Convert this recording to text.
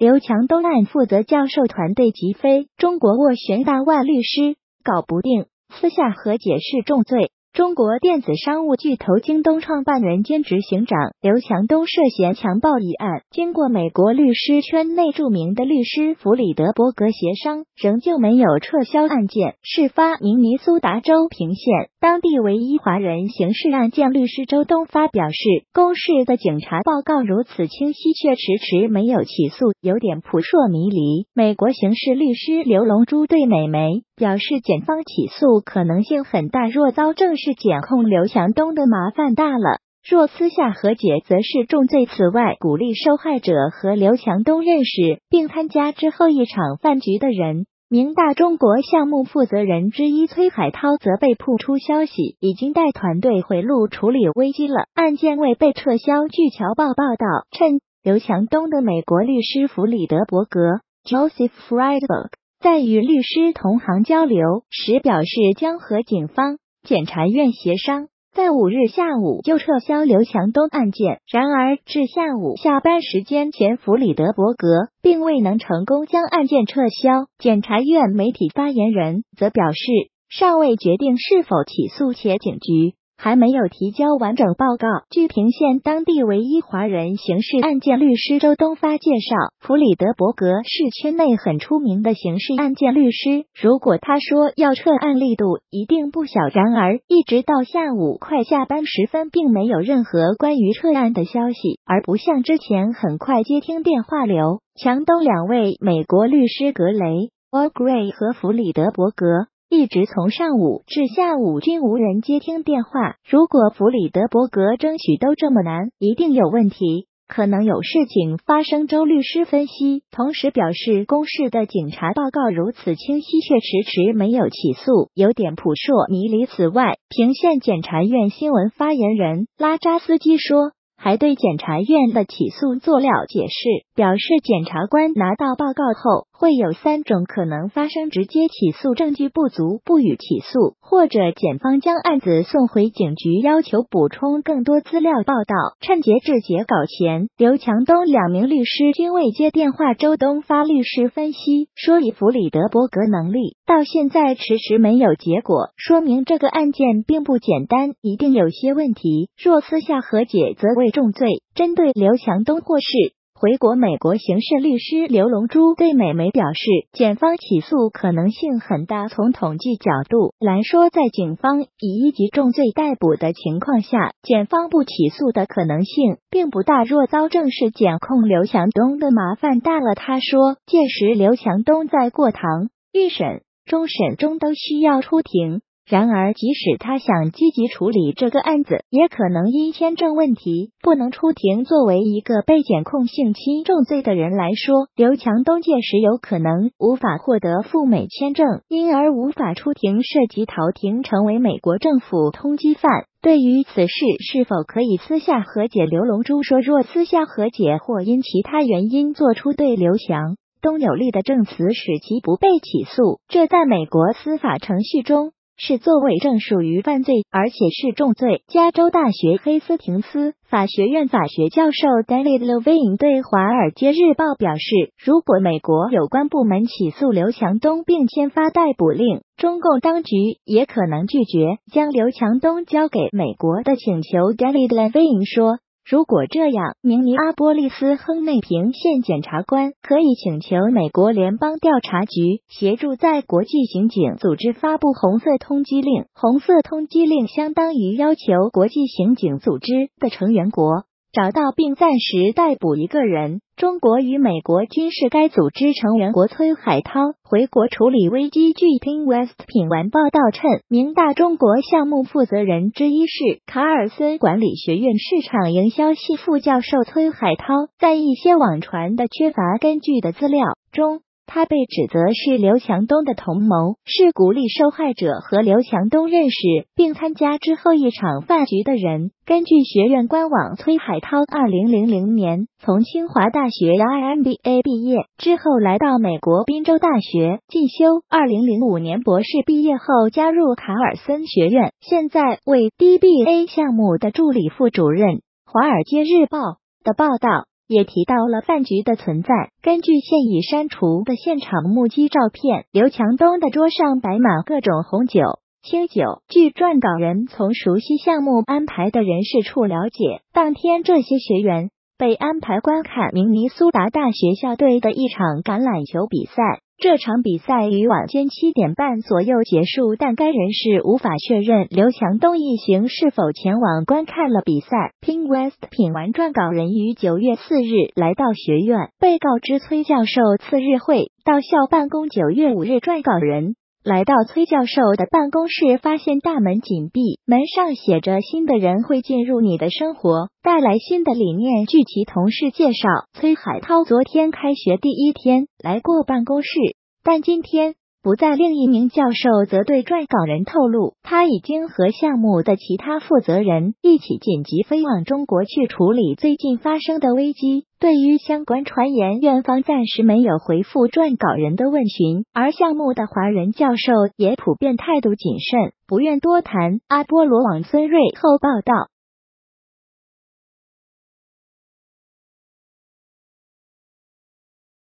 刘强东案负责教授团队击飞，中国斡旋大万律师搞不定，私下和解是重罪。中国电子商务巨头京东创办人兼执行长刘强东涉嫌强暴一案，经过美国律师圈内著名的律师弗里德伯格协商，仍旧没有撤销案件。事发明尼苏达州平县，当地唯一华人刑事案件律师周东发表示，公示的警察报告如此清晰，却迟迟没有起诉，有点扑朔迷离。美国刑事律师刘龙珠对美媒。表示检方起诉可能性很大，若遭正式检控，刘强东的麻烦大了；若私下和解，则是重罪。此外，鼓励受害者和刘强东认识并参加之后一场饭局的人，明大中国项目负责人之一崔海涛，则被曝出消息，已经带团队回路处理危机了，案件未被撤销。据侨报报道，趁刘强东的美国律师弗里德伯格 （Joseph Friedberg）。在与律师同行交流时，表示将和警方、检察院协商，在五日下午就撤销刘强东案件。然而，至下午下班时间前，弗里德伯格并未能成功将案件撤销。检察院媒体发言人则表示，尚未决定是否起诉，且警局。还没有提交完整报告。据平县当地唯一华人刑事案件律师周东发介绍，弗里德伯格是圈内很出名的刑事案件律师。如果他说要撤案，力度一定不小。然而，一直到下午快下班时分，并没有任何关于撤案的消息，而不像之前很快接听电话流。强东两位美国律师格雷 o Gray） 和弗里德伯格。一直从上午至下午均无人接听电话。如果弗里德伯格争取都这么难，一定有问题，可能有事情发生。周律师分析，同时表示，公示的警察报告如此清晰，却迟迟没有起诉，有点扑朔迷离。此外，平县检察院新闻发言人拉扎斯基说。还对检察院的起诉做了解释，表示检察官拿到报告后会有三种可能发生：直接起诉，证据不足不予起诉，或者检方将案子送回警局，要求补充更多资料。报道趁截至截稿前，刘强东两名律师均未接电话。周东发律师分析说，以弗里德伯格能力，到现在迟迟没有结果，说明这个案件并不简单，一定有些问题。若私下和解，则为重罪。针对刘强东获释回国，美国刑事律师刘龙珠对美媒表示，检方起诉可能性很大。从统计角度来说，在警方以一级重罪逮捕的情况下，检方不起诉的可能性并不大。若遭正式检控，刘强东的麻烦大了。他说，届时刘强东在过堂、预审、终审中都需要出庭。然而，即使他想积极处理这个案子，也可能因签证问题不能出庭。作为一个被检控性侵重罪的人来说，刘强东届时有可能无法获得赴美签证，因而无法出庭，涉及逃庭，成为美国政府通缉犯。对于此事是否可以私下和解，刘龙珠说：“若私下和解或因其他原因做出对刘强东有利的证词，使其不被起诉，这在美国司法程序中。”是作伪证属于犯罪，而且是重罪。加州大学黑斯廷斯法学院法学教授 David Levine 对《华尔街日报》表示，如果美国有关部门起诉刘强东并签发逮捕令，中共当局也可能拒绝将刘强东交给美国的请求。David Levine 说。如果这样，明尼阿波利斯亨内平县检察官可以请求美国联邦调查局协助在国际刑警组织发布红色通缉令。红色通缉令相当于要求国际刑警组织的成员国。找到并暂时逮捕一个人。中国与美国均是该组织成员国。崔海涛回国处理危机。据 Pin West 品玩报道称，明大中国项目负责人之一是卡尔森管理学院市场营销系副教授崔海涛，在一些网传的缺乏根据的资料中。他被指责是刘强东的同谋，是鼓励受害者和刘强东认识并参加之后一场饭局的人。根据学院官网，崔海涛二零零零年从清华大学 IMBA 毕业，之后来到美国宾州大学进修。二零零五年博士毕业后加入卡尔森学院，现在为 DBA 项目的助理副主任。华尔街日报的报道。也提到了饭局的存在。根据现已删除的现场目击照片，刘强东的桌上摆满各种红酒、清酒。据撰稿人从熟悉项目安排的人士处了解，当天这些学员。被安排观看明尼苏达大学校队的一场橄榄球比赛。这场比赛于晚间七点半左右结束，但该人士无法确认刘强东一行是否前往观看了比赛。Ping West 品完撰稿人于九月四日来到学院，被告知崔教授次日会到校办公。九月五日，撰稿人。来到崔教授的办公室，发现大门紧闭，门上写着“新的人会进入你的生活，带来新的理念”。据其同事介绍，崔海涛昨天开学第一天来过办公室，但今天。不在。另一名教授则对撰稿人透露，他已经和项目的其他负责人一起紧急飞往中国去处理最近发生的危机。对于相关传言，院方暂时没有回复撰稿人的问询，而项目的华人教授也普遍态度谨慎，不愿多谈。阿波罗网孙瑞后报道。